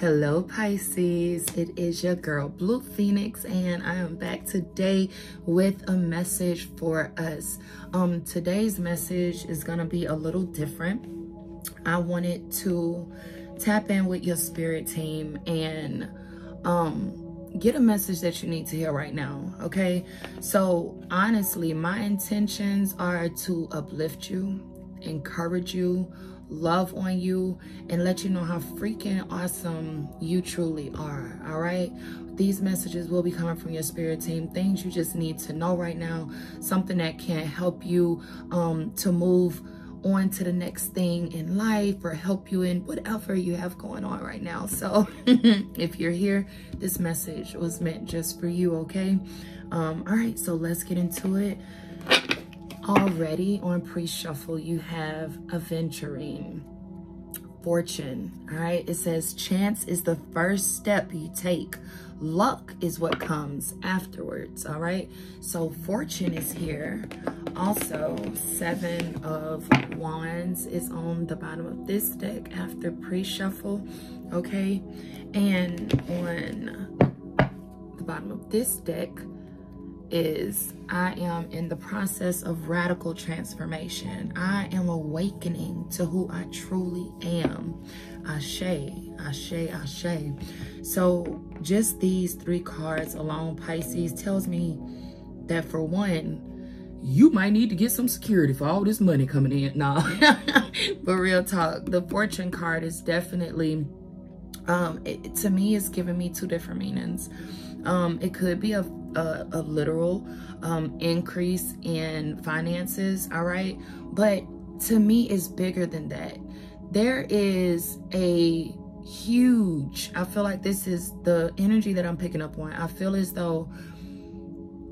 Hello Pisces, it is your girl Blu Phoenix and I am back today with a message for us. Um today's message is going to be a little different. I wanted to tap in with your spirit team and um get a message that you need to hear right now, okay? So, honestly, my intentions are to uplift you, encourage you, love on you and let you know how freaking awesome you truly are all right? These messages will be coming from your spirit team. Things you just need to know right now. Something that can help you um to move on to the next thing in life or help you in whatever you have going on right now. So if you're here this message was meant just for you okay? Um all right so let's get into it already on pre-shuffle you have aventurine fortune all right? It says chance is the first step you take. Luck is what comes afterwards all right? So fortune is here. Also seven of wands is on the bottom of this deck after pre-shuffle okay? And on the bottom of this deck is I am in the process of radical transformation. I am awakening to who I truly am. Ashe, Ashe, Ashe. So just these three cards alone, Pisces, tells me that for one, you might need to get some security for all this money coming in. Nah, but real talk, the fortune card is definitely, um, it, to me, it's giving me two different meanings. Um, it could be a a, a literal um, increase in finances, all right? But to me, it's bigger than that. There is a huge, I feel like this is the energy that I'm picking up on. I feel as though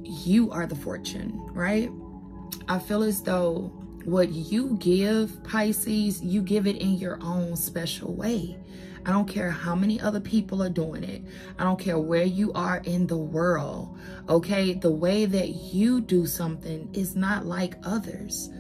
you are the fortune, right? I feel as though what you give, Pisces, you give it in your own special way. I don't care how many other people are doing it. I don't care where you are in the world. Okay. The way that you do something is not like others,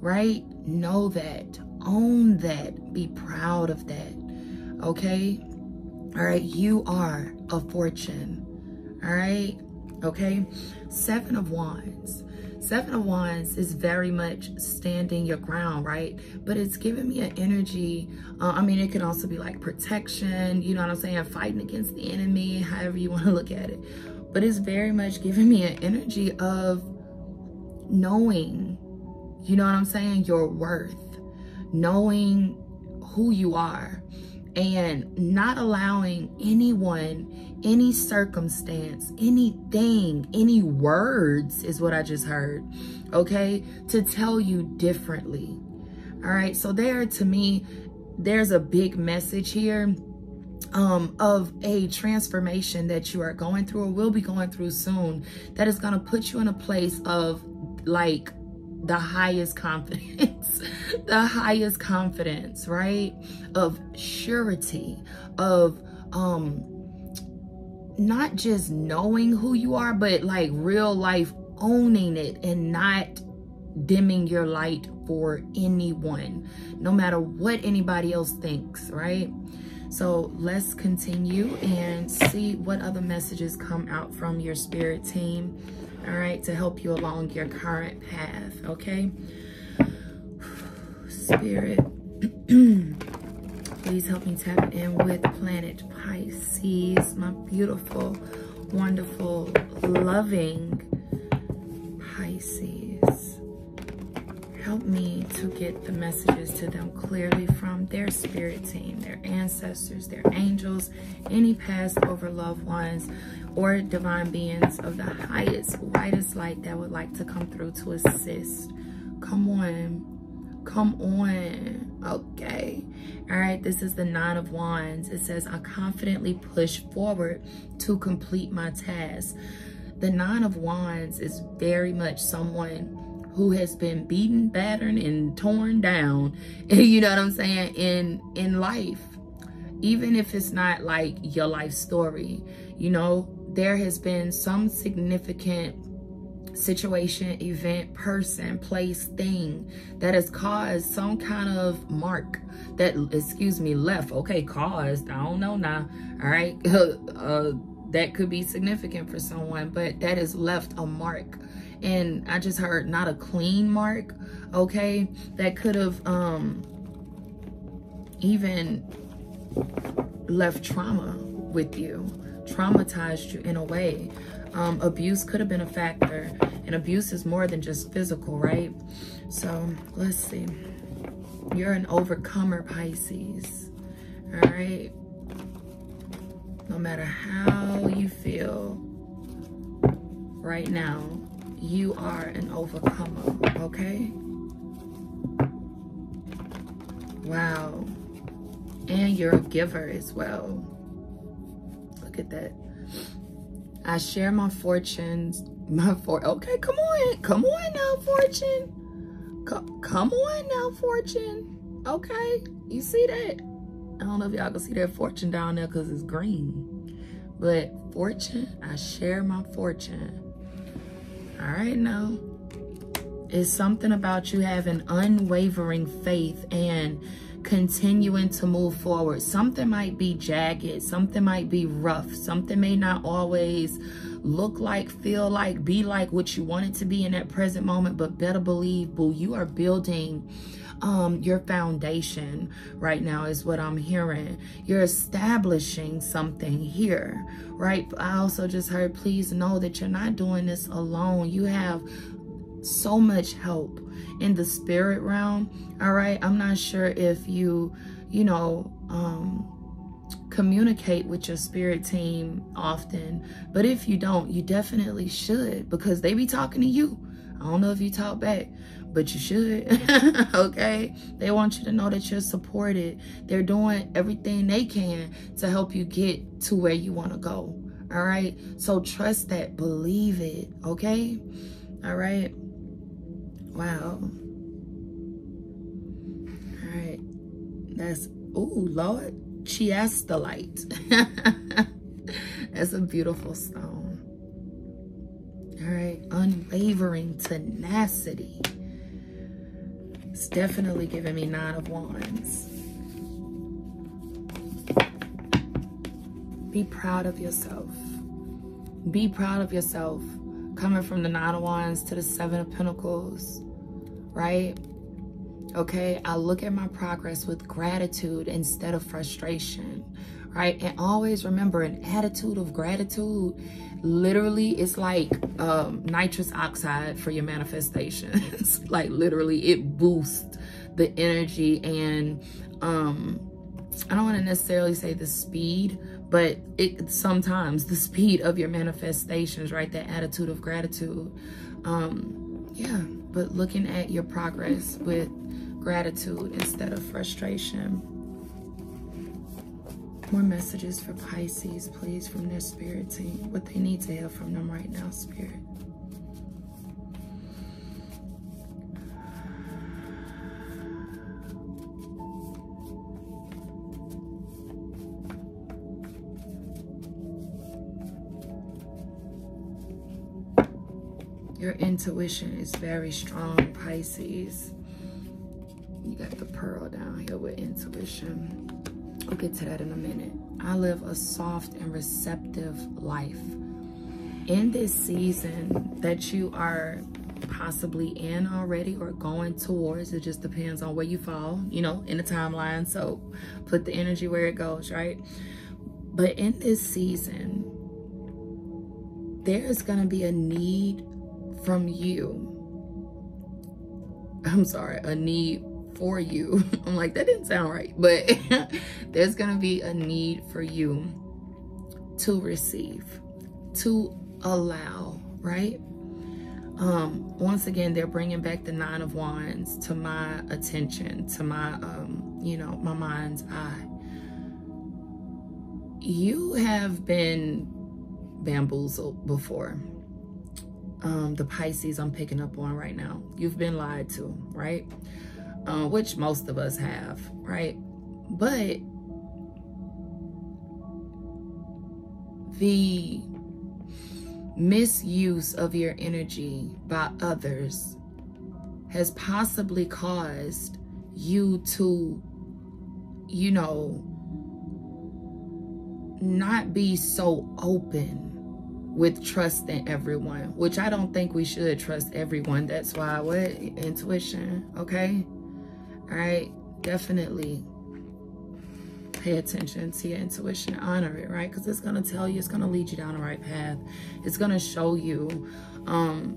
right? Know that. Own that. Be proud of that. Okay. All right. You are a fortune. All right. Okay. Seven of Wands. Seven of Wands is very much standing your ground, right? But it's giving me an energy. Uh, I mean, it can also be like protection, you know what I'm saying? Fighting against the enemy, however you want to look at it. But it's very much giving me an energy of knowing, you know what I'm saying? Your worth, knowing who you are and not allowing anyone, any circumstance, anything, any words is what I just heard, okay, to tell you differently. All right, so there to me, there's a big message here um, of a transformation that you are going through or will be going through soon that is going to put you in a place of like the highest confidence, the highest confidence, right? Of surety, of um not just knowing who you are, but like real life owning it and not dimming your light for anyone, no matter what anybody else thinks, right? So let's continue and see what other messages come out from your spirit team all right, to help you along your current path, okay? Spirit, please help me tap in with planet Pisces, my beautiful, wonderful, loving Pisces. Help me to get the messages to them clearly from their spirit team, their ancestors, their angels, any past over loved ones, or divine beings of the highest, whitest light that would like to come through to assist. Come on. Come on. Okay. All right. This is the Nine of Wands. It says, I confidently push forward to complete my task. The Nine of Wands is very much someone who has been beaten, battered, and torn down. You know what I'm saying? In in life. Even if it's not like your life story, you know, there has been some significant situation, event, person, place, thing that has caused some kind of mark that, excuse me, left. Okay, caused. I don't know now. All right. uh, that could be significant for someone, but that has left a mark. And I just heard not a clean mark. Okay. That could have, um, even left trauma with you, traumatized you in a way. Um, abuse could have been a factor, and abuse is more than just physical, right? So let's see. You're an overcomer, Pisces. All right. No matter how you feel right now, you are an overcomer, okay? Wow. And you're a giver as well. Look at that. I share my fortunes. My for okay, come on. Come on now, fortune. Come, come on now, fortune. Okay. You see that? I don't know if y'all can see that fortune down there because it's green. But fortune, I share my fortune. All right now. It's something about you having unwavering faith and continuing to move forward. Something might be jagged, something might be rough, something may not always look like, feel like, be like what you want it to be in that present moment, but better believe, boo, you are building um, your foundation right now is what I'm hearing. You're establishing something here, right? I also just heard, please know that you're not doing this alone. You have so much help in the spirit realm. All right. I'm not sure if you, you know, um, communicate with your spirit team often, but if you don't, you definitely should because they be talking to you. I don't know if you talk back, but you should. okay. They want you to know that you're supported. They're doing everything they can to help you get to where you want to go. All right. So trust that, believe it. Okay. All right. Wow. All right. That's, oh, Lord, chiastolite. That's a beautiful stone. All right. Unwavering tenacity. It's definitely giving me nine of wands. Be proud of yourself. Be proud of yourself. Coming from the nine of wands to the seven of pentacles right? Okay, I look at my progress with gratitude instead of frustration, right? And always remember an attitude of gratitude literally it's like um, nitrous oxide for your manifestations. like literally it boosts the energy and um, I don't want to necessarily say the speed, but it sometimes the speed of your manifestations, right? That attitude of gratitude. Um, yeah but looking at your progress with gratitude instead of frustration. More messages for Pisces, please, from their spirit team. What they need to hear from them right now, spirit. Your intuition is very strong, Pisces. You got the pearl down here with intuition. We'll get to that in a minute. I live a soft and receptive life. In this season that you are possibly in already or going towards, it just depends on where you fall, you know, in the timeline. So put the energy where it goes, right? But in this season, there is going to be a need from you. I'm sorry, a need for you. I'm like, that didn't sound right. But there's going to be a need for you to receive, to allow, right? Um, once again, they're bringing back the nine of wands to my attention, to my, um, you know, my mind's eye. You have been bamboozled before um, the Pisces I'm picking up on right now. You've been lied to, right? Uh, which most of us have, right? But the misuse of your energy by others has possibly caused you to, you know, not be so open with trusting everyone, which I don't think we should trust everyone. That's why what intuition, okay? All right, definitely pay attention to your intuition, honor it, right? Because it's gonna tell you, it's gonna lead you down the right path. It's gonna show you um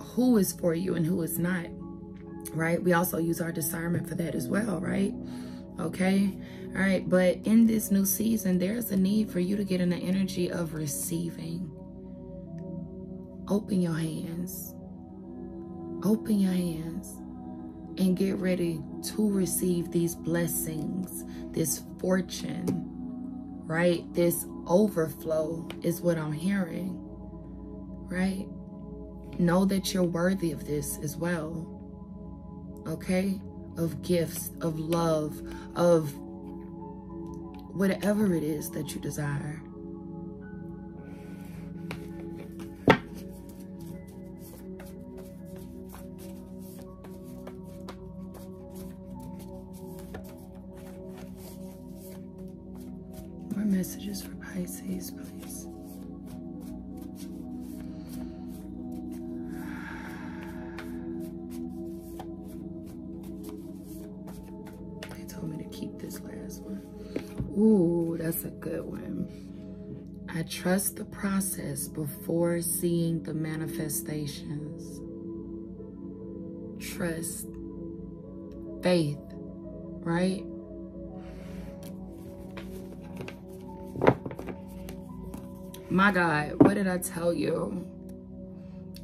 who is for you and who is not, right? We also use our discernment for that as well, right? Okay. All right. But in this new season, there's a need for you to get in the energy of receiving. Open your hands. Open your hands and get ready to receive these blessings, this fortune, right? This overflow is what I'm hearing, right? Know that you're worthy of this as well, okay? Of gifts, of love, of whatever it is that you desire. More messages for Pisces, please. Trust the process before seeing the manifestations. Trust, faith, right? My God, what did I tell you?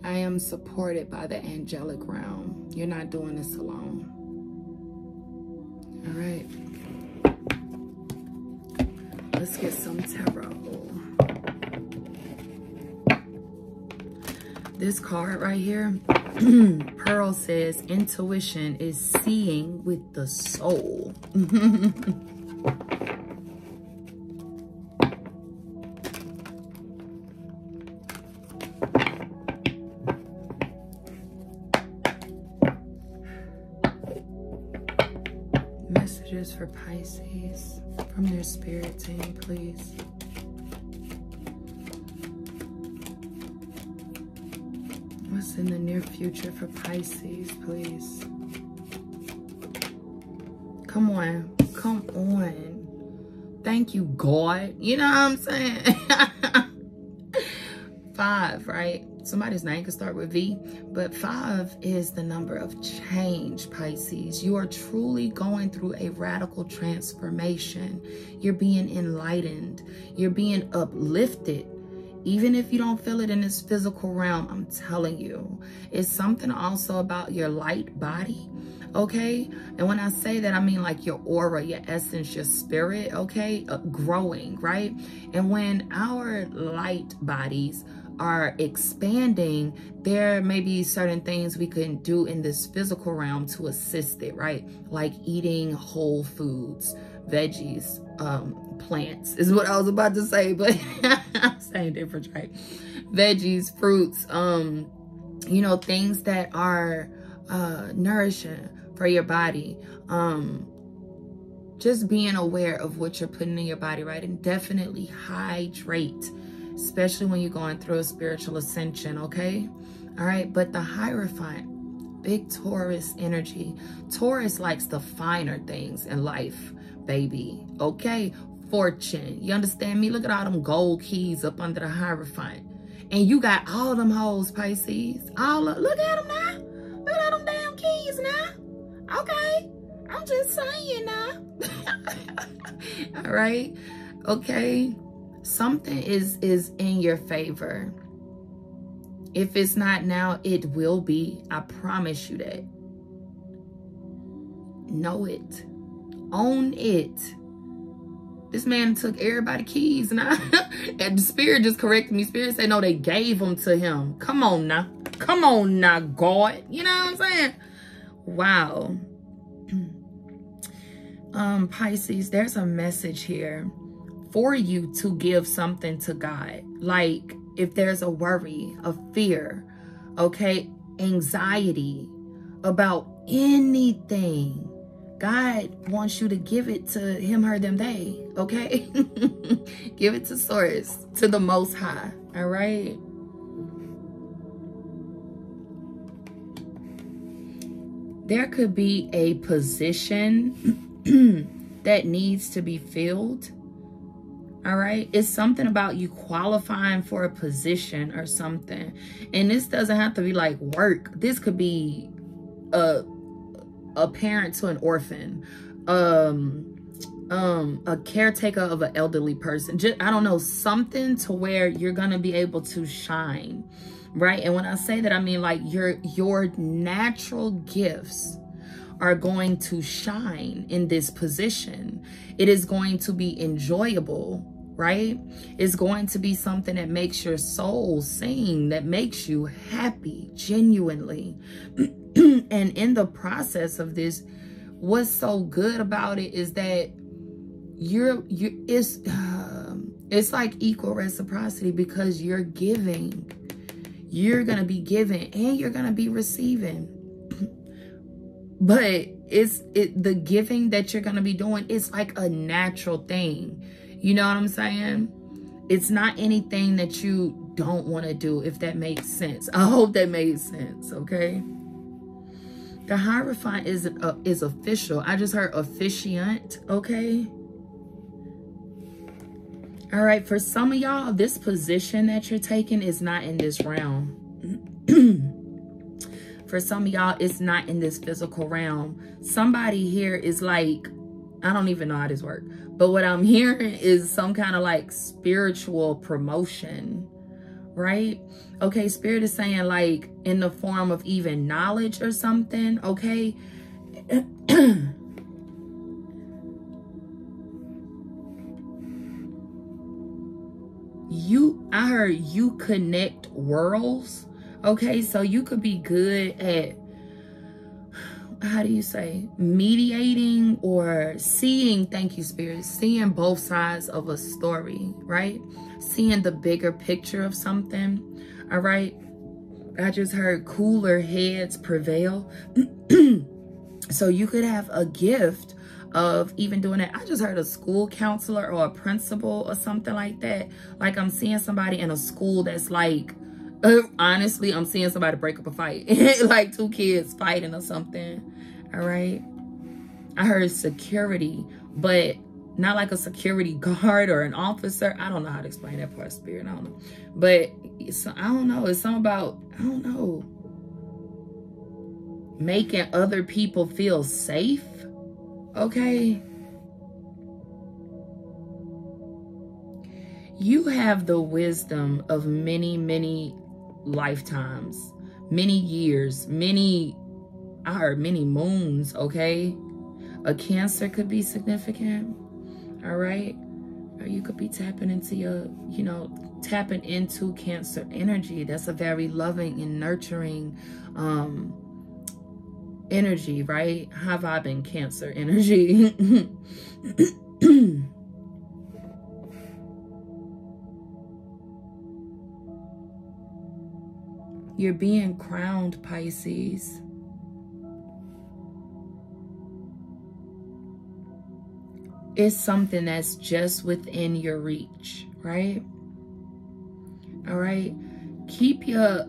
I am supported by the angelic realm. You're not doing this alone. All right. Let's get some tarot. This card right here, Pearl says, intuition is seeing with the soul. Messages for Pisces from their spirit team, please. What's in the near future for Pisces, please? Come on. Come on. Thank you, God. You know what I'm saying? Five, right? Somebody's name could start with V, but five is the number of change, Pisces. You are truly going through a radical transformation. You're being enlightened. You're being uplifted. Even if you don't feel it in this physical realm, I'm telling you, it's something also about your light body okay? And when i say that i mean like your aura your essence your spirit okay? Uh, growing right? And when our light bodies are expanding, there may be certain things we can do in this physical realm to assist it, right? Like eating whole foods, veggies, um, plants is what I was about to say, but I'm saying different, right? Veggies, fruits, um, you know, things that are uh, nourishing for your body. Um, just being aware of what you're putting in your body, right? And definitely hydrate especially when you're going through a spiritual ascension, okay? All right, but the Hierophant, big Taurus energy. Taurus likes the finer things in life, baby, okay? Fortune, you understand me? Look at all them gold keys up under the Hierophant. And you got all them hoes, Pisces. All of, look at them now. Look at them damn keys now. Okay, I'm just saying now. all right, okay? something is is in your favor if it's not now it will be i promise you that know it own it. This man took everybody keys and I and the spirit just corrected me. Spirit said no they gave them to him. Come on now. Come on now god. You know what i'm saying? Wow. Um pisces there's a message here for you to give something to God. Like if there's a worry, a fear, okay, anxiety about anything, God wants you to give it to him, her, them, they, okay? give it to source, to the most high, all right? There could be a position that needs to be filled all right. It's something about you qualifying for a position or something. And this doesn't have to be like work. This could be a a parent to an orphan. Um um a caretaker of an elderly person. Just I don't know, something to where you're gonna be able to shine. Right? And when I say that I mean like your your natural gifts are going to shine in this position. It is going to be enjoyable right? It's going to be something that makes your soul sing, that makes you happy, genuinely. and in the process of this, what's so good about it is that you're you it's uh, it's like equal reciprocity because you're giving you're gonna be giving and you're gonna be receiving but it's it the giving that you're gonna be doing it's like a natural thing you know what I'm saying? It's not anything that you don't want to do, if that makes sense. I hope that made sense, okay? The Hierophant is, uh, is official. I just heard officiant, okay? All right, for some of y'all, this position that you're taking is not in this realm. for some of y'all, it's not in this physical realm. Somebody here is like, I don't even know how this works. But what I'm hearing is some kind of like spiritual promotion, right? Okay, spirit is saying like in the form of even knowledge or something, okay? you I heard you connect worlds. Okay, so you could be good at how do you say mediating or seeing thank you spirit seeing both sides of a story right seeing the bigger picture of something all right i just heard cooler heads prevail so you could have a gift of even doing it. I just heard a school counselor or a principal or something like that. Like I'm seeing somebody in a school that's like honestly, I'm seeing somebody break up a fight. like two kids fighting or something. All right. I heard security, but not like a security guard or an officer. I don't know how to explain that part of spirit. I don't know. But I don't know. It's something about, I don't know, making other people feel safe. Okay. You have the wisdom of many, many lifetimes, many years, many, I heard many moons, okay? A cancer could be significant, all right? Or you could be tapping into your, you know, tapping into cancer energy. That's a very loving and nurturing um energy, right? High vibing cancer energy. You're being crowned, Pisces. It's something that's just within your reach, right? All right. Keep your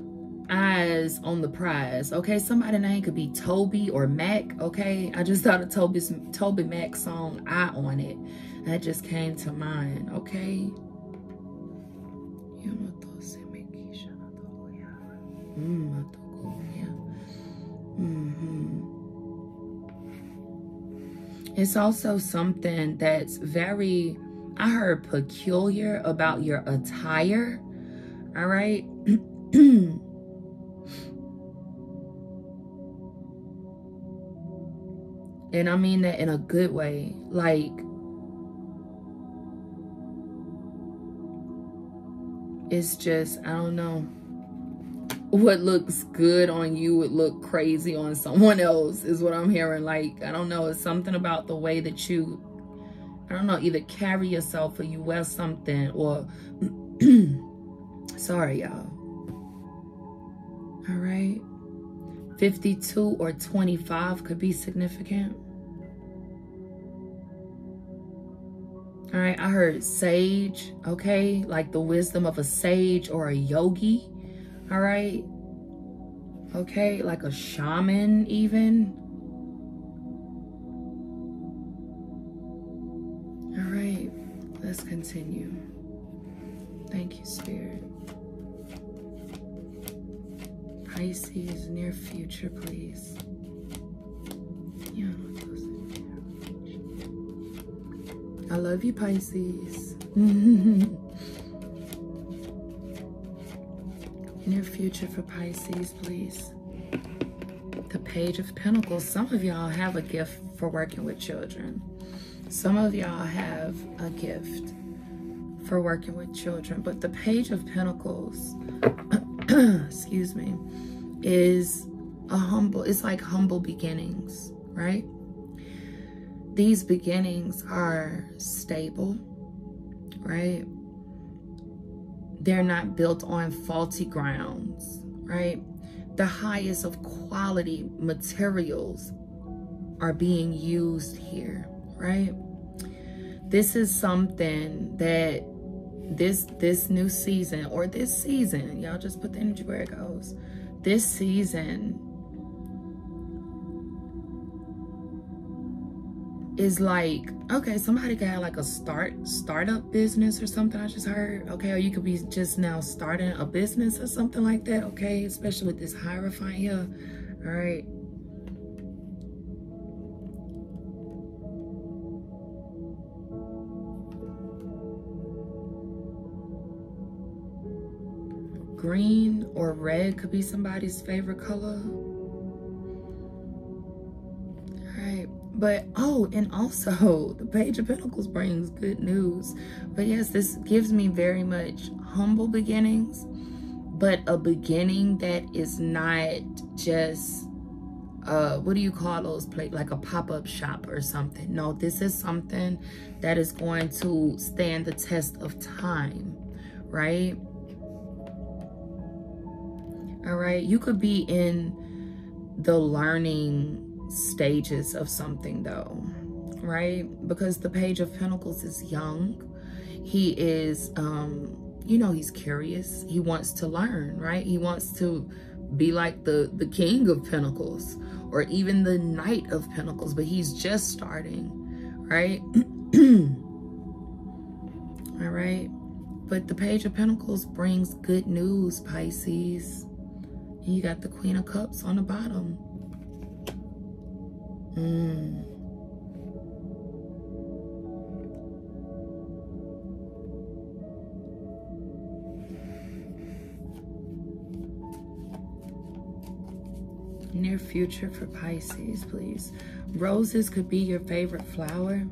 eyes on the prize. Okay, somebody name could be Toby or Mac. Okay, I just thought of Toby's TobyMac song "I" on it. That just came to mind. Okay. Mm, mm-hmm. It's also something that's very, I heard peculiar about your attire. All right. and I mean that in a good way. Like, it's just, I don't know what looks good on you would look crazy on someone else is what I'm hearing. Like, I don't know, it's something about the way that you, I don't know, either carry yourself or you wear something or Sorry, y'all. All right. 52 or 25 could be significant. All right, I heard sage, okay? Like the wisdom of a sage or a yogi, all right? Okay, like a shaman even. All right, let's continue. Thank you, Spirit. Pisces, near future, please. Yeah. I love you, Pisces. near future for Pisces, please. The Page of Pentacles. Some of y'all have a gift for working with children. Some of y'all have a gift for working with children. But the Page of Pentacles, excuse me, is a humble, it's like humble beginnings, right? These beginnings are stable, right? They're not built on faulty grounds, right? The highest of quality materials are being used here, right? This is something that this this new season or this season, y'all just put the energy where it goes. This season is like okay somebody got like a start startup business or something i just heard. Okay or you could be just now starting a business or something like that okay especially with this hierophant here all right green or red could be somebody's favorite color But, oh, and also the Page of Pentacles brings good news. But yes, this gives me very much humble beginnings, but a beginning that is not just, uh, what do you call those like a pop-up shop or something. No, this is something that is going to stand the test of time, right? All right, you could be in the learning stages of something though, right? Because the Page of Pentacles is young. He is, um, you know, he's curious. He wants to learn, right? He wants to be like the, the King of Pentacles or even the Knight of Pentacles, but he's just starting, right? All right. But the Page of Pentacles brings good news, Pisces. You got the Queen of Cups on the bottom. Mm. Near future for Pisces, please. Roses could be your favorite flower.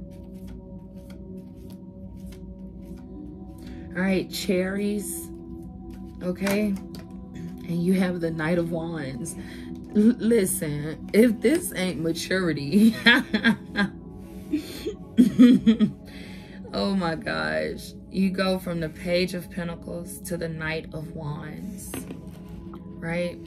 All right, cherries, okay? And you have the Knight of Wands listen, if this ain't maturity, oh my gosh, you go from the Page of Pentacles to the Knight of Wands, right?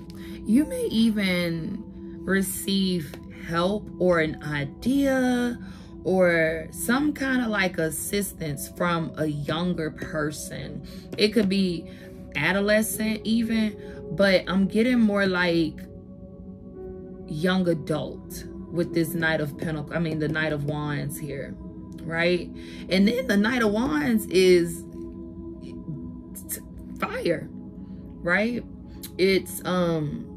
You may even receive help or an idea or some kind of like assistance from a younger person. It could be adolescent even, but I'm getting more like young adult with this Knight of Pentacles, I mean the Knight of Wands here, right? And then the Knight of Wands is fire, right? It's um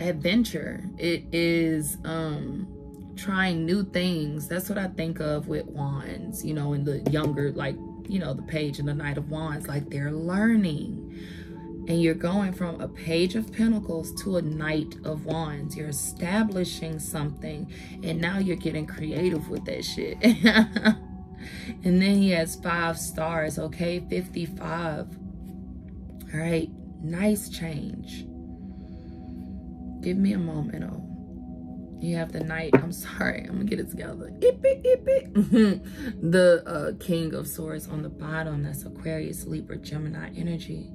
adventure. It is um trying new things. That's what I think of with wands, you know, in the younger like, you know, the page and the Knight of Wands, like they're learning and you're going from a page of pentacles to a knight of wands. You're establishing something and now you're getting creative with that shit. And then he has five stars okay? 55 all right nice change. Give me a moment oh. You have the knight i'm sorry i'm gonna get it together. The uh, king of swords on the bottom that's aquarius libra gemini energy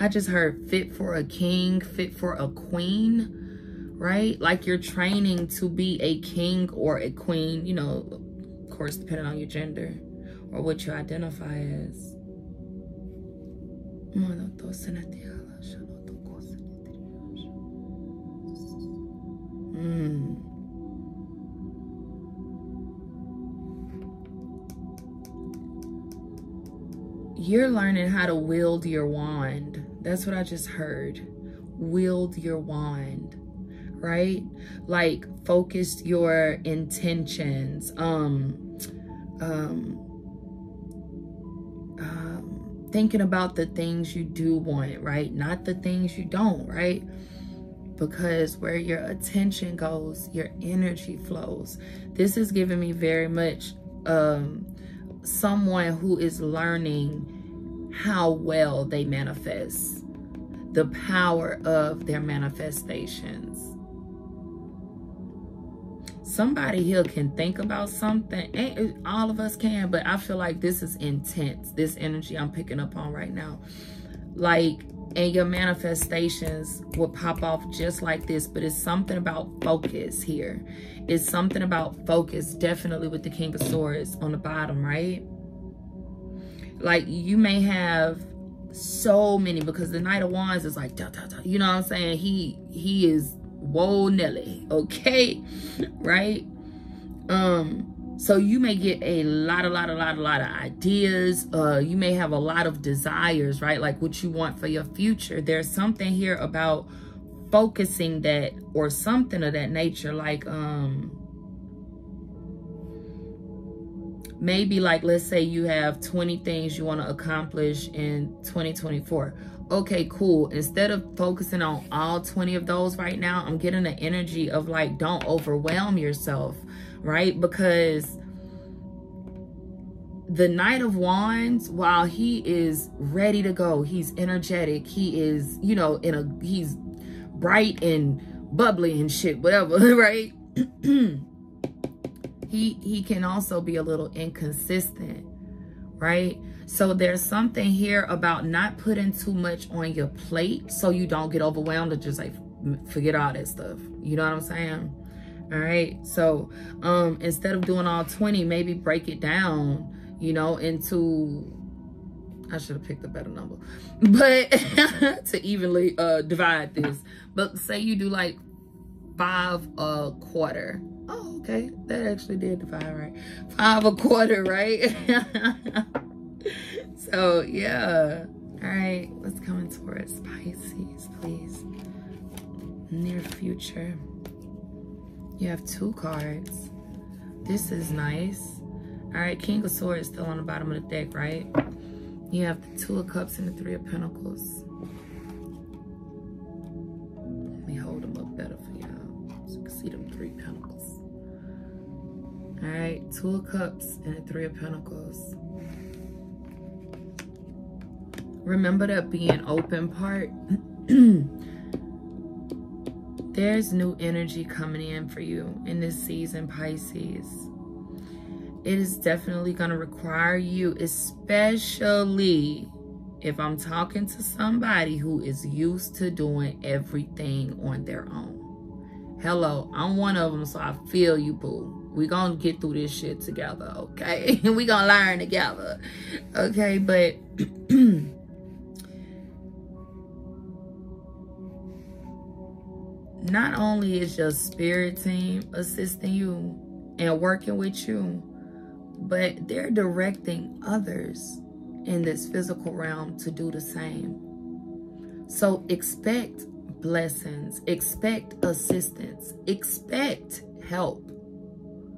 I just heard fit for a king, fit for a queen, right? Like you're training to be a king or a queen, you know, of course, depending on your gender or what you identify as. Mm. You're learning how to wield your wand. That's what I just heard. Wield your wand, right? Like focus your intentions. Um, um, um, thinking about the things you do want, right? Not the things you don't, right? because where your attention goes, your energy flows. This is giving me very much um, someone who is learning how well they manifest, the power of their manifestations. Somebody here can think about something. All of us can, but I feel like this is intense. This energy I'm picking up on right now. Like and your manifestations will pop off just like this but it's something about focus here it's something about focus definitely with the king of swords on the bottom right like you may have so many because the knight of wands is like you know what i'm saying he he is whoa nelly okay right um so you may get a lot, a lot, a lot, a lot of ideas. Uh, you may have a lot of desires, right? Like what you want for your future. There's something here about focusing that or something of that nature. Like, um, maybe like, let's say you have 20 things you want to accomplish in 2024 okay, cool. Instead of focusing on all 20 of those right now, I'm getting the energy of like, don't overwhelm yourself right? Because the Knight of Wands, while he is ready to go, he's energetic, he is, you know, in a he's bright and bubbly and shit, whatever, right? he he can also be a little inconsistent, right? So there's something here about not putting too much on your plate so you don't get overwhelmed and just like forget all that stuff. You know what I'm saying? all right so um instead of doing all 20 maybe break it down you know into I should have picked a better number but to evenly uh divide this but say you do like five a quarter oh okay that actually did divide right five a quarter right so yeah all right let's come in towards Pisces please near future you have two cards. This is nice. All right, King of Swords still on the bottom of the deck, right? You have the Two of Cups and the Three of Pentacles. Let me hold them up better for y'all so you can see them Three Pentacles. All right, Two of Cups and the Three of Pentacles. Remember that being open part. There's new energy coming in for you in this season, Pisces. It is definitely going to require you, especially if I'm talking to somebody who is used to doing everything on their own. Hello, I'm one of them, so I feel you, boo. We to get through this shit together, okay? And we to learn together, okay? But not only is your spirit team assisting you and working with you, but they're directing others in this physical realm to do the same. So expect blessings, expect assistance, expect help,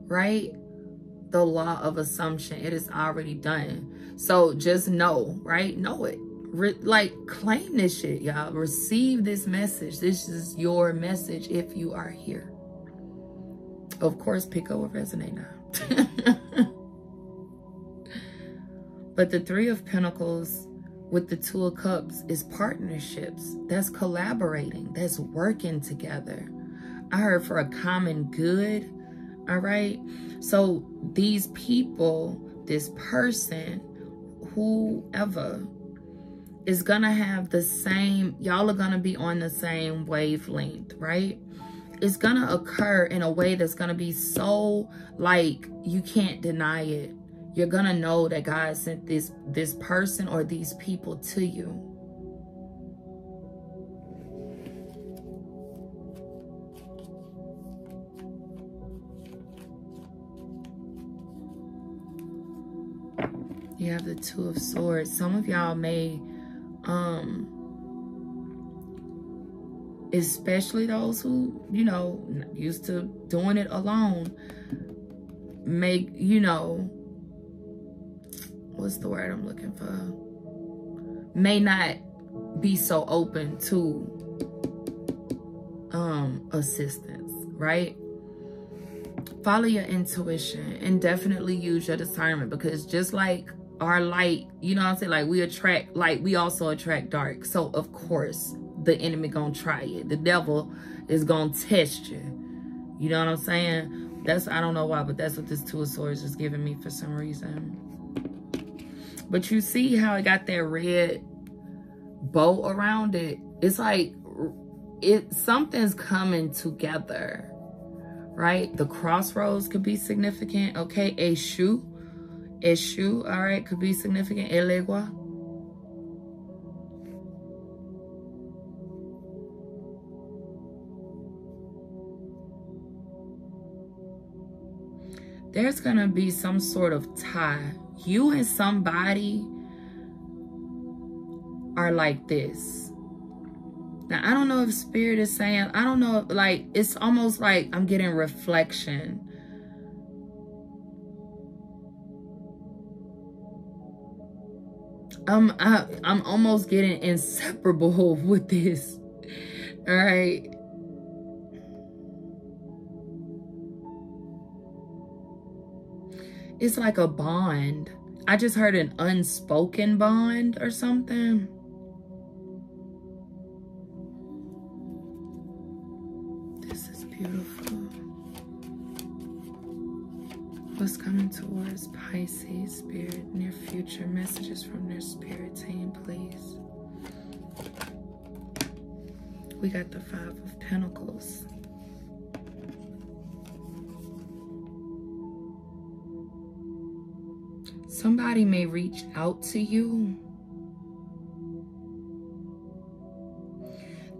right? The law of assumption, it is already done. So just know, right? Know it. Like claim this shit y'all. Receive this message. This is your message if you are here. Of course pick up what resonate now. But the three of pentacles with the two of cups is partnerships. That's collaborating. That's working together. I heard for a common good all right so these people this person whoever is gonna have the same, y'all are gonna be on the same wavelength, right? It's gonna occur in a way that's gonna be so like you can't deny it. You're gonna know that God sent this this person or these people to you. You have the two of swords. Some of y'all may um especially those who you know used to doing it alone make you know what's the word i'm looking for may not be so open to um assistance right follow your intuition and definitely use your discernment because just like our light, you know what I'm saying? Like we attract light, we also attract dark. So of course, the enemy gonna try it. The devil is gonna test you. You know what I'm saying? That's I don't know why, but that's what this two of swords is giving me for some reason. But you see how it got that red bow around it? It's like it something's coming together. Right? The crossroads could be significant. Okay, a shoe issue, all right, could be significant. Elegua. There's going to be some sort of tie. You and somebody are like this. Now, I don't know if spirit is saying, I don't know, like, it's almost like I'm getting reflection I'm I, I'm almost getting inseparable with this. All right. It's like a bond. I just heard an unspoken bond or something. What's coming towards Pisces spirit, near future messages from their spirit team, please. We got the Five of Pentacles. Somebody may reach out to you.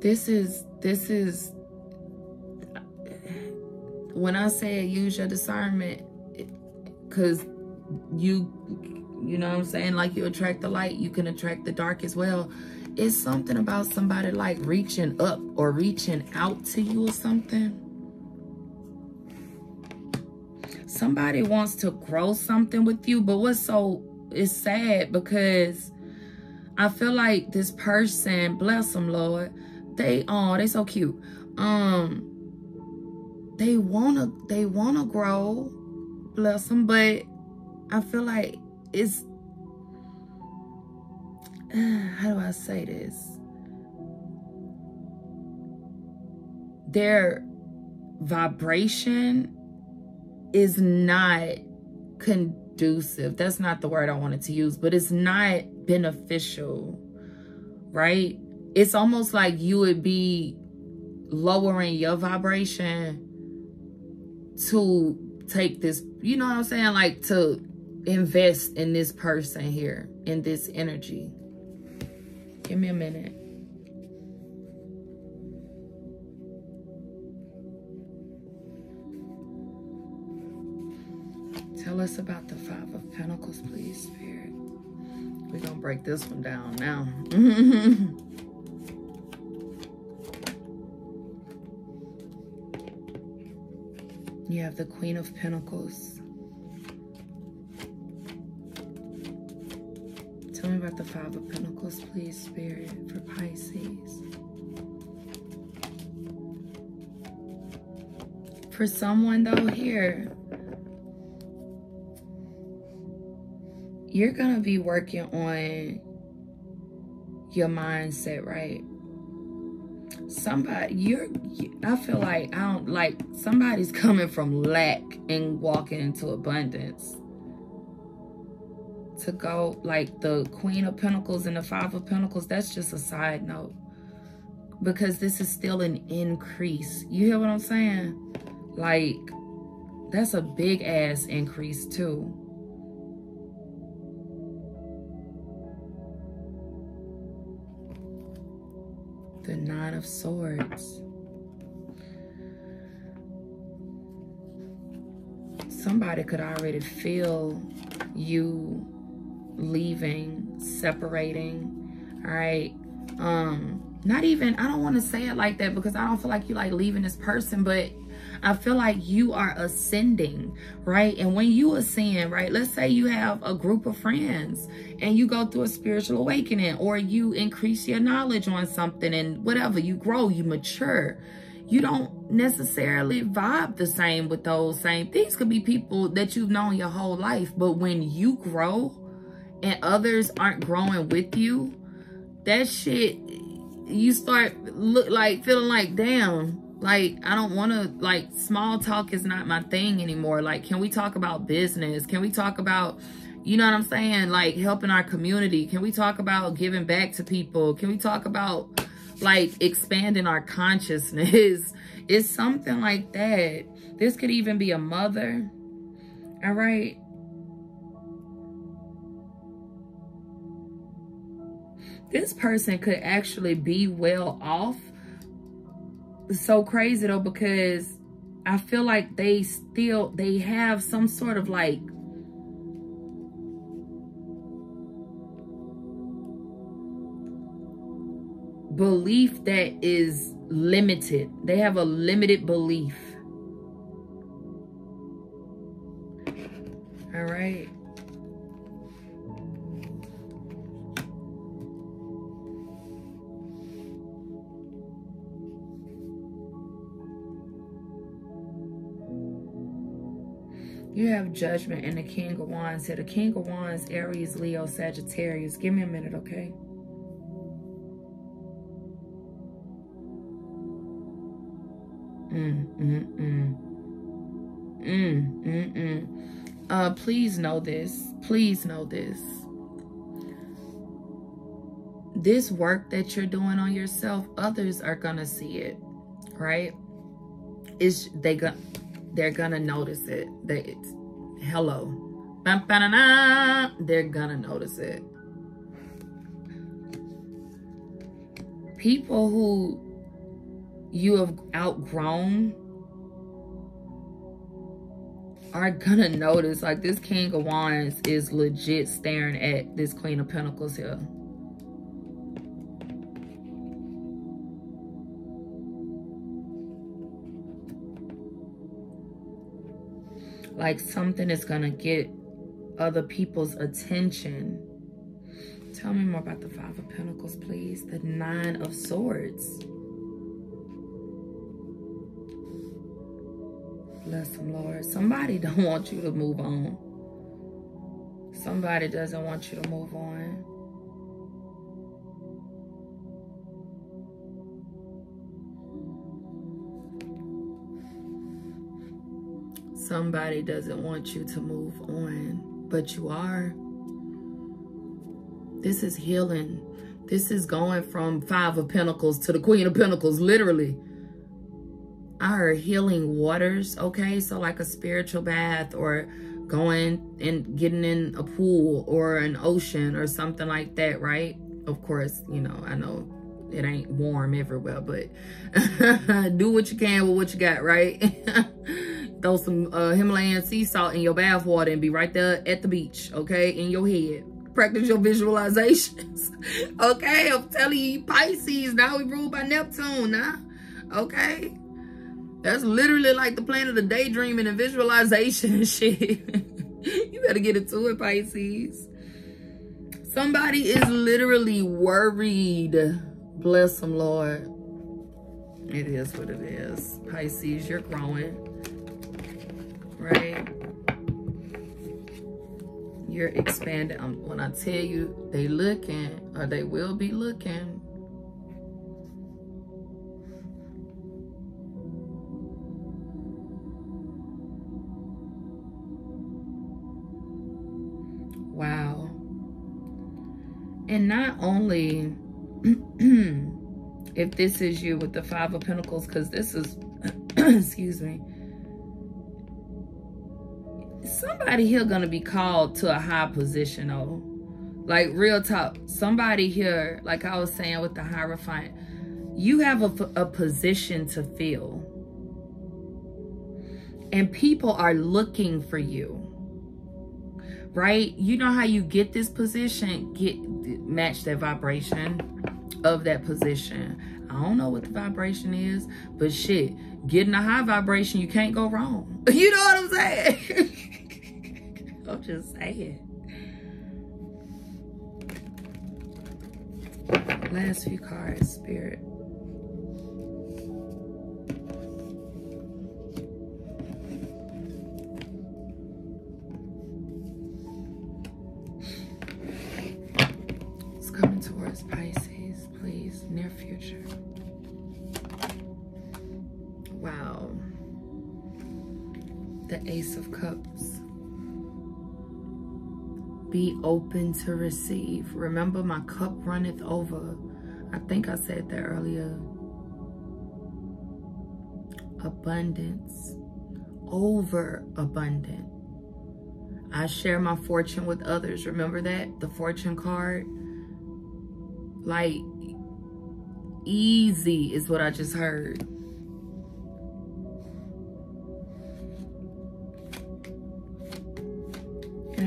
This is, this is, when I say use your discernment, because you you know what i'm saying? Like you attract the light you can attract the dark as well. It's something about somebody like reaching up or reaching out to you or something. Somebody wants to grow something with you but what's so it's sad because i feel like this person bless them lord they oh they so cute. Um they wanna they wanna grow bless them. But I feel like it's, how do I say this? Their vibration is not conducive. That's not the word I wanted to use, but it's not beneficial, right? It's almost like you would be lowering your vibration to take this, you know what I'm saying? Like to invest in this person here, in this energy. Give me a minute. Tell us about the Five of Pentacles, please, Spirit. We're going to break this one down now. You have the Queen of Pentacles. Tell me about the Five of Pentacles, please, Spirit, for Pisces. For someone, though, here, you're going to be working on your mindset, right? Somebody you're i feel like i don't like somebody's coming from lack and walking into abundance to go like the Queen of Pentacles and the Five of Pentacles, that's just a side note. Because this is still an increase. You hear what I'm saying? Like, that's a big ass increase too. The Nine of Swords. Somebody could already feel you leaving, separating, all right? Um, not even, I don't want to say it like that because I don't feel like you like leaving this person, but I feel like you are ascending, right? And when you ascend, right, let's say you have a group of friends and you go through a spiritual awakening or you increase your knowledge on something and whatever, you grow, you mature. You don't necessarily vibe the same with those same things. Could be people that you've known your whole life, but when you grow, and others aren't growing with you, that shit, you start look like feeling like, damn, like I don't want to like small talk is not my thing anymore. Like, can we talk about business? Can we talk about, you know what I'm saying? Like helping our community. Can we talk about giving back to people? Can we talk about like expanding our consciousness? it's something like that. This could even be a mother. All right this person could actually be well off. So crazy though, because I feel like they still, they have some sort of like, belief that is limited. They have a limited belief. All right. You have judgment and the King of Wands here. The King of Wands, Aries, Leo, Sagittarius. Give me a minute, okay? Mm, mm, mm. Mm, mm, mm. Uh, please know this. Please know this. This work that you're doing on yourself, others are gonna see it, right? Is they gonna they're gonna notice it. They, hello. They're gonna notice it. People who you have outgrown are gonna notice like this king of wands is legit staring at this queen of pentacles here like something is going to get other people's attention. Tell me more about the Five of Pentacles, please. The Nine of Swords. Bless them, Lord. Somebody don't want you to move on. Somebody doesn't want you to move on. Somebody doesn't want you to move on, but you are. This is healing. This is going from Five of Pentacles to the Queen of Pentacles, literally. Our healing waters, okay? So like a spiritual bath or going and getting in a pool or an ocean or something like that, right? Of course, you know, I know it ain't warm everywhere, but do what you can with what you got, right? throw some uh, Himalayan sea salt in your bath water and be right there at the beach, okay, in your head. Practice your visualizations, okay? I'm telling you, Pisces, now we ruled by Neptune, now, okay? That's literally like the planet of the daydreaming and visualization shit. you better get into it, Pisces. Somebody is literally worried. Bless them, Lord. It is what it is. Pisces, you're growing right? You're expanding. Um, when I tell you they looking or they will be looking. Wow. And not only if this is you with the Five of Pentacles, because this is, excuse me, somebody here gonna be called to a high position oh like real talk somebody here like i was saying with the hierophant you have a, a position to fill. And people are looking for you right? You know how you get this position get match that vibration of that position. I don't know what the vibration is but shit getting a high vibration you can't go wrong. You know what i'm saying i'm just saying last few cards spirit Open to receive. Remember, my cup runneth over. I think I said that earlier. Abundance. Over abundant. I share my fortune with others. Remember that? The fortune card. Like, easy is what I just heard.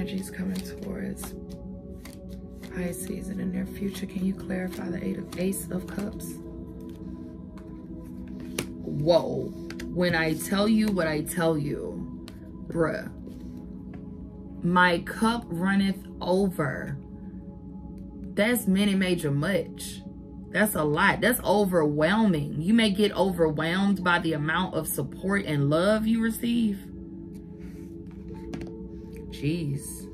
energies coming towards Pisces in the near future. Can you clarify the eight of Ace of Cups? Whoa. When I tell you what I tell you, bruh, my cup runneth over. That's many major much. That's a lot. That's overwhelming. You may get overwhelmed by the amount of support and love you receive. Jeez.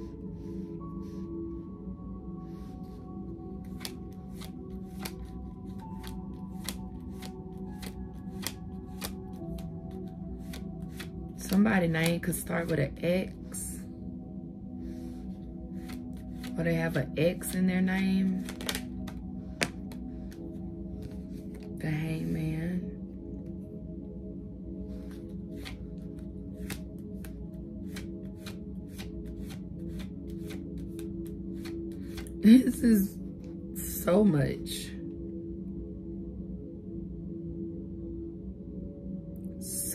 Somebody name could start with an X. Or they have an X in their name. The hangman. This is so much.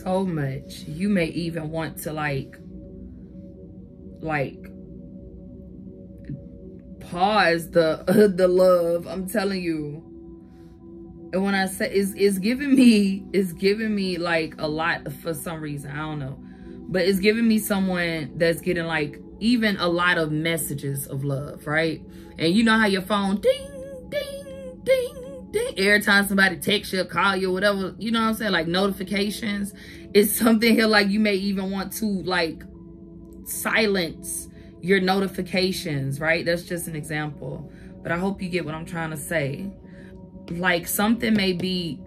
So much. You may even want to like, like, pause the uh, the love. I'm telling you. And when I say it's it's giving me it's giving me like a lot for some reason. I don't know. But it's giving me someone that's getting like even a lot of messages of love, right? And you know how your phone ding, ding, ding, ding. Every time somebody texts you, call you, whatever, you know what I'm saying? Like notifications. It's something here like you may even want to like silence your notifications, right? That's just an example. But I hope you get what I'm trying to say. Like something may be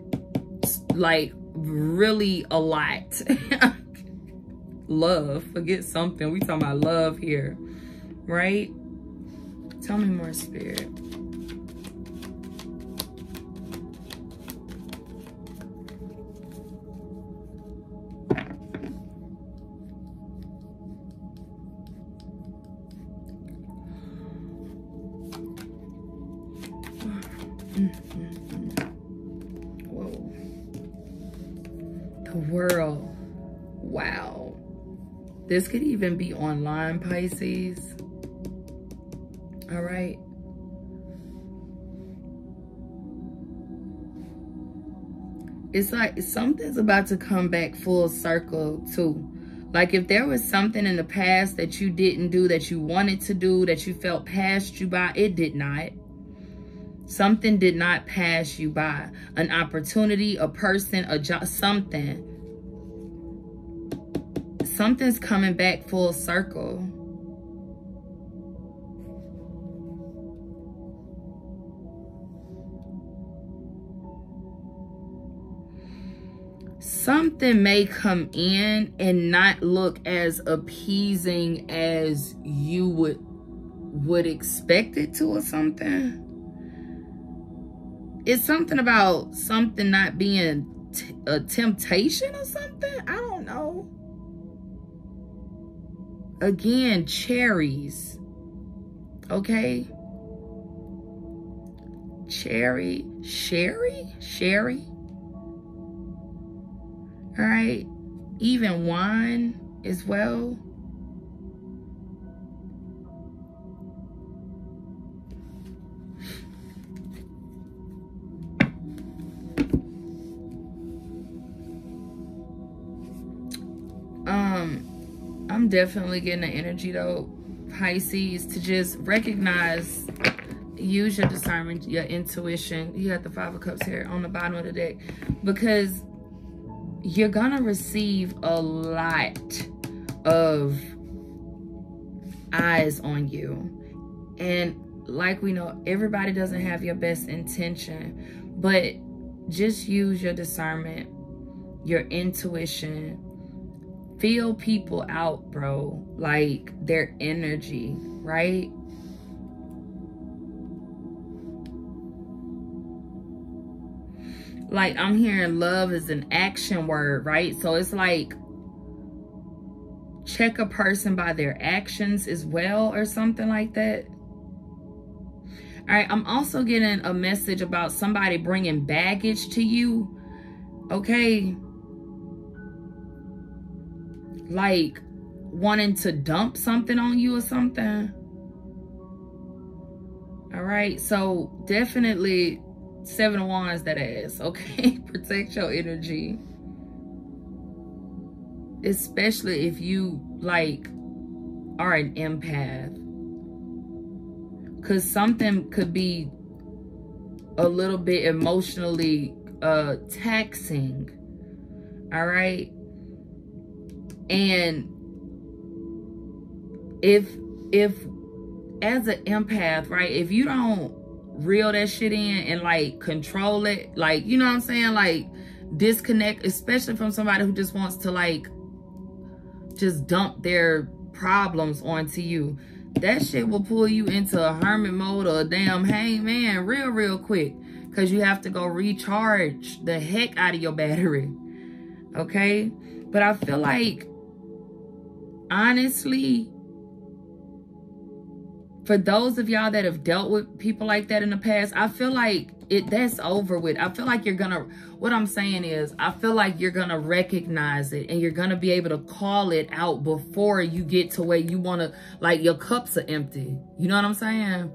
like really a lot. love. Forget something. We talking about love here, right? Tell me more, Spirit. This could even be online, Pisces all right? It's like something's about to come back full circle too. Like if there was something in the past that you didn't do, that you wanted to do, that you felt passed you by, it did not. Something did not pass you by. An opportunity, a person, a job, something. Something's coming back full circle. something may come in and not look as appeasing as you would would expect it to or something. It's something about something not being a temptation or something. I don't know. Again, cherries. Okay. Cherry. Sherry? Sherry? All right. Even wine as well. I'm definitely getting the energy though, Pisces, to just recognize, use your discernment, your intuition. You got the Five of Cups here on the bottom of the deck because you're gonna receive a lot of eyes on you. And like we know, everybody doesn't have your best intention, but just use your discernment, your intuition. Feel people out, bro. Like their energy, right? like I'm hearing love is an action word, right? So it's like check a person by their actions as well or something like that. All right, I'm also getting a message about somebody bringing baggage to you. Okay. Like wanting to dump something on you or something. All right, so definitely Seven of Wands, that ass, okay? Protect your energy. Especially if you, like, are an empath. Because something could be a little bit emotionally uh, taxing. All right? And if, if, as an empath, right, if you don't reel that shit in and like control it. Like, you know what I'm saying? Like disconnect, especially from somebody who just wants to like just dump their problems onto you. That shit will pull you into a hermit mode or a damn hangman real, real quick. Cause you have to go recharge the heck out of your battery. Okay? But I feel like honestly, for those of y'all that have dealt with people like that in the past, I feel like it that's over with. I feel like you're gonna what I'm saying is I feel like you're gonna recognize it and you're gonna be able to call it out before you get to where you wanna like your cups are empty. You know what I'm saying?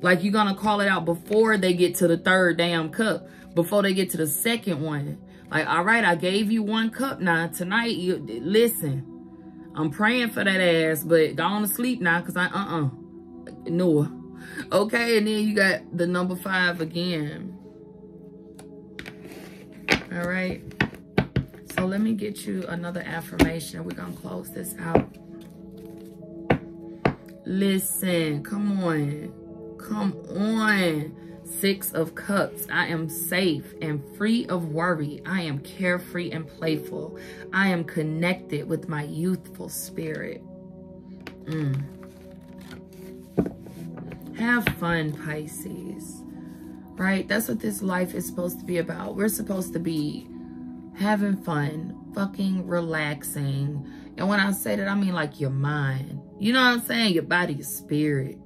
Like you're gonna call it out before they get to the third damn cup, before they get to the second one. Like, all right, I gave you one cup now. Tonight, you listen. I'm praying for that ass, but go on to sleep now because I uh-uh. no. Okay, and then you got the number five again. All right. So let me get you another affirmation. We're going to close this out. Listen, come on. Come on. Six of Cups. I am safe and free of worry. I am carefree and playful. I am connected with my youthful spirit. Mm. Have fun, Pisces. Right? That's what this life is supposed to be about. We're supposed to be having fun, fucking relaxing. And when I say that, I mean like your mind. You know what I'm saying? Your body, your spirit.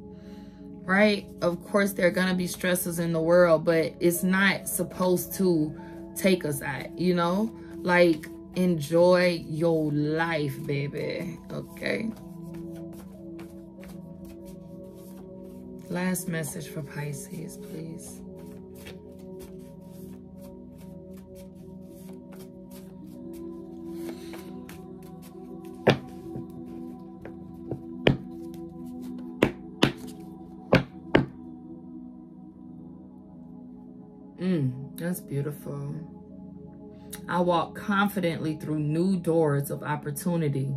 Right? Of course, there are going to be stresses in the world, but it's not supposed to take us out, you know? Like, enjoy your life, baby. Okay? Last message for Pisces, please. Mm, that's beautiful. I walk confidently through new doors of opportunity.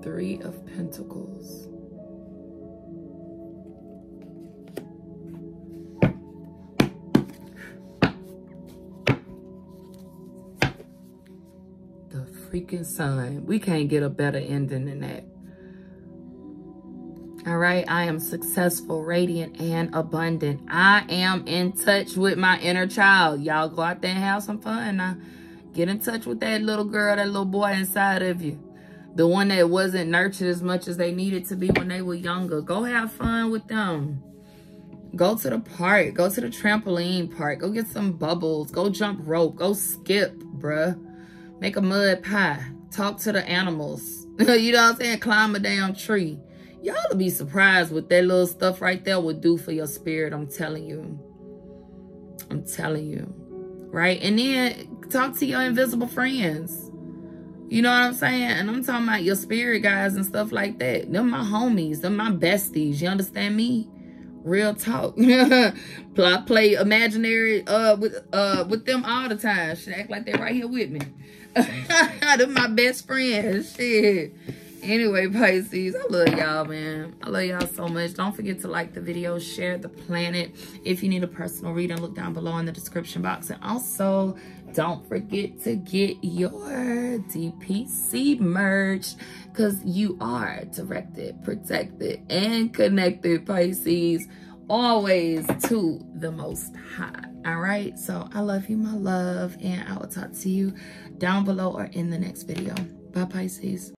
Three of Pentacles. The freaking sun. We can't get a better ending than that. All right. I am successful, radiant, and abundant. I am in touch with my inner child. Y'all go out there and have some fun now. Get in touch with that little girl, that little boy inside of you. The one that wasn't nurtured as much as they needed to be when they were younger. Go have fun with them. Go to the park. Go to the trampoline park. Go get some bubbles. Go jump rope. Go skip, bruh. Make a mud pie. Talk to the animals. you know what I'm saying? Climb a damn tree. Y'all will be surprised what that little stuff right there would do for your spirit. I'm telling you. I'm telling you. Right? And then talk to your invisible friends. You know what I'm saying? And I'm talking about your spirit guys and stuff like that. Them my homies. Them my besties. You understand me? Real talk. I play imaginary uh with uh with them all the time. Should act like they're right here with me. them my best friends. Shit. Anyway, Pisces, I love y'all, man. I love y'all so much. Don't forget to like the video, share the planet. If you need a personal reading, look down below in the description box. And also, don't forget to get your DPC merch because you are directed, protected, and connected, Pisces, always to the most high. All right, so I love you, my love, and I will talk to you down below or in the next video. Bye, Pisces.